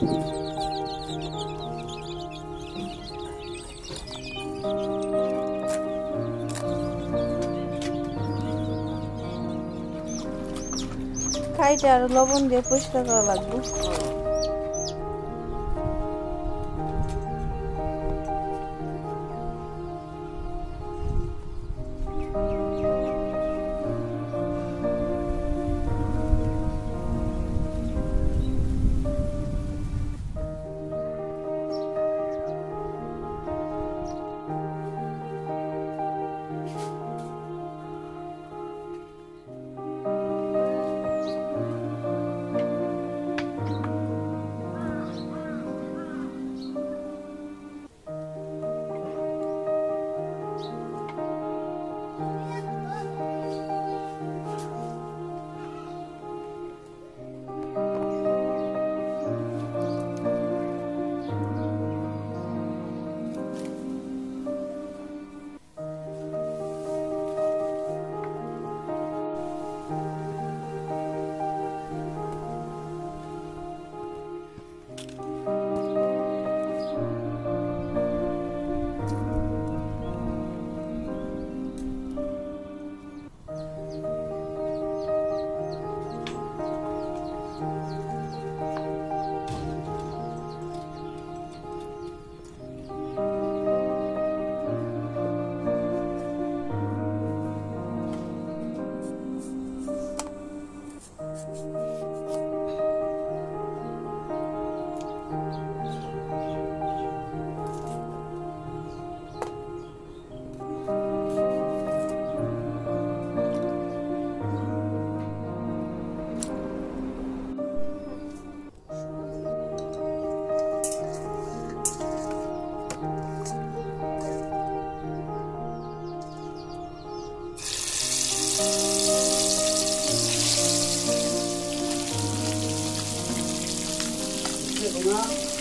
খাইটা আর লবণ দিয়ে পরিষ্কার করা লাগবে। 누 구?